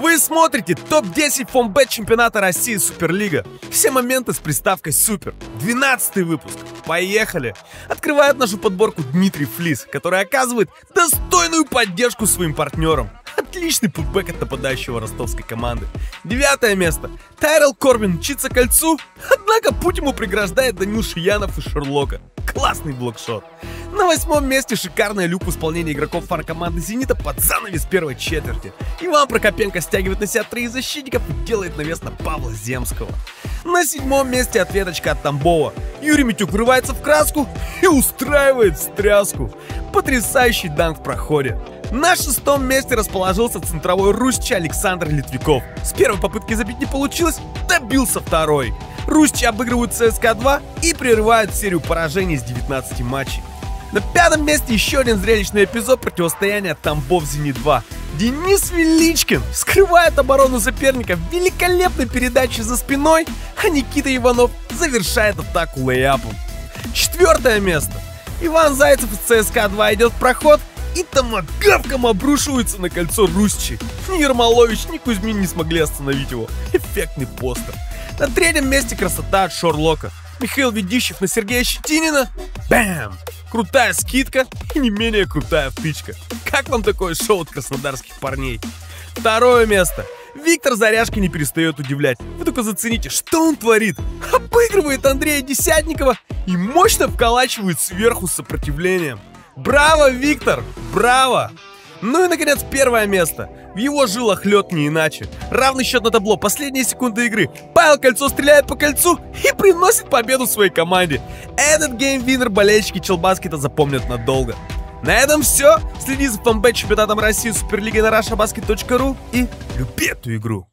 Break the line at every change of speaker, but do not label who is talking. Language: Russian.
Вы смотрите топ-10 фомбет чемпионата России Суперлига. Все моменты с приставкой Супер. 12 выпуск. Поехали! Открывает нашу подборку Дмитрий Флис, который оказывает достойную поддержку своим партнерам. Отличный путбэк от нападающего ростовской команды. Девятое место. Тайрел Корбин мчится кольцу, однако путь ему преграждает Данил Шиянов и Шерлока. Классный блокшот. На восьмом месте шикарная люк в исполнении игроков фар команды «Зенита» под занавес первой четверти. Иван Прокопенко стягивает на себя троих защитников и делает навес на Павла Земского. На седьмом месте ответочка от Тамбова. Юрий Митюк врывается в краску и устраивает встряску. Потрясающий данк в проходе. На шестом месте расположился центровой Русчи Александр Литвиков. С первой попытки забить не получилось, добился второй. Русчи обыгрывают ЦСКА-2 и прерывают серию поражений с 19 матчей. На пятом месте еще один зрелищный эпизод противостояния Тамбов-Зенит-2. Денис Величкин скрывает оборону соперника в великолепной передаче за спиной, а Никита Иванов завершает атаку лейапом. Четвертое место. Иван Зайцев из ЦСКА-2 идет в проход и томогавком обрушивается на кольцо Русчи. Ни Ермолович, ни Кузьмин не смогли остановить его. Эффектный постер. На третьем месте красота от Шорлока. Михаил Ведищев на Сергея Щетинина. Бэм! Крутая скидка и не менее крутая втычка. Как вам такое шоу от краснодарских парней? Второе место. Виктор Заряжки не перестает удивлять. Вы только зацените, что он творит. Обыгрывает Андрея Десятникова и мощно вколачивает сверху с сопротивлением. Браво, Виктор! Браво! Ну и, наконец, первое место. В его жилах лед не иначе. Равный счет на табло, последние секунды игры. Павел Кольцо стреляет по кольцу и приносит победу своей команде. Этот game-winner болельщики Челбаскета запомнят надолго. На этом все. Следи за Фонбет чемпионатом России Суперлиги на russiabasket.ru и люби эту игру.